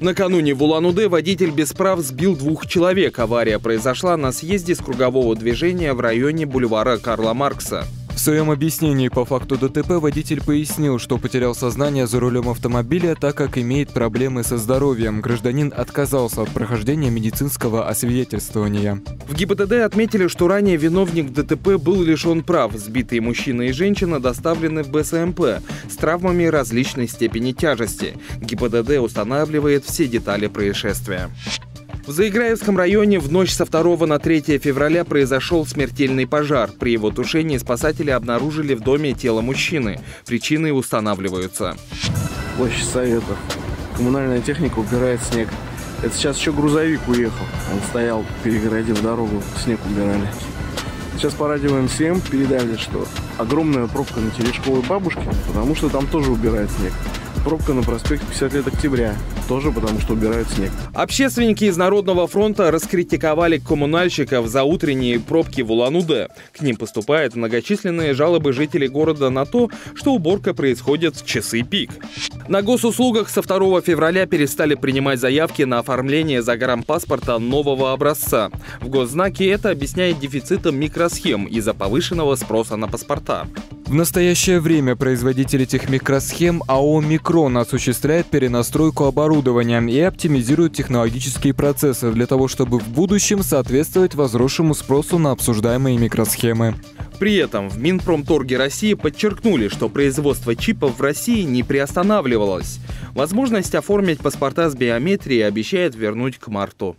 Накануне в Улан-Удэ водитель без прав сбил двух человек. Авария произошла на съезде с кругового движения в районе бульвара Карла Маркса. В своем объяснении по факту ДТП водитель пояснил, что потерял сознание за рулем автомобиля, так как имеет проблемы со здоровьем. Гражданин отказался от прохождения медицинского освидетельствования. В ГИБДД отметили, что ранее виновник ДТП был лишен прав. Сбитые мужчина и женщина доставлены в БСМП с травмами различной степени тяжести. ГИБДД устанавливает все детали происшествия. В Заиграевском районе в ночь со 2 на 3 февраля произошел смертельный пожар. При его тушении спасатели обнаружили в доме тело мужчины. Причины устанавливаются. Площадь Совета. Коммунальная техника убирает снег. Это сейчас еще грузовик уехал. Он стоял, перегородил дорогу, снег убирали. Сейчас по радио МСМ передали, что огромная пробка на Терешковой бабушке, потому что там тоже убирают снег пробка на проспекте 50 лет октября. Тоже потому, что убирают снег. Общественники из Народного фронта раскритиковали коммунальщиков за утренние пробки в Улан-Удэ. К ним поступают многочисленные жалобы жителей города на то, что уборка происходит в часы пик. На госуслугах со 2 февраля перестали принимать заявки на оформление загранпаспорта нового образца. В госзнаке это объясняет дефицитом микросхем из-за повышенного спроса на паспорта. В настоящее время производитель этих микросхем АО «Микрон» осуществляет перенастройку оборудования и оптимизирует технологические процессы для того, чтобы в будущем соответствовать возросшему спросу на обсуждаемые микросхемы. При этом в Минпромторге России подчеркнули, что производство чипов в России не приостанавливалось. Возможность оформить паспорта с биометрией обещает вернуть к марту.